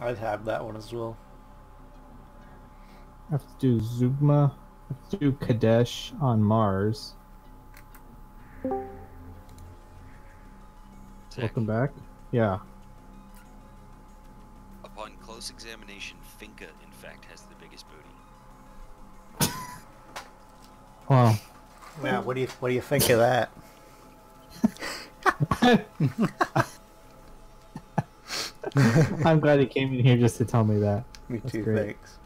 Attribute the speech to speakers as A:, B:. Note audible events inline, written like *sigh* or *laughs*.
A: I'd have that one as well.
B: I have to do Zugma. I have to do Kadesh on Mars.
C: Sick.
B: Welcome back. Yeah.
C: Upon close examination, Finka, in fact, has the biggest booty. *laughs*
B: Wow.
A: Yeah, what do you what do you think of that? *laughs*
B: I'm glad he came in here just to tell me that.
A: Me
B: That's
A: too,
B: great.
A: thanks.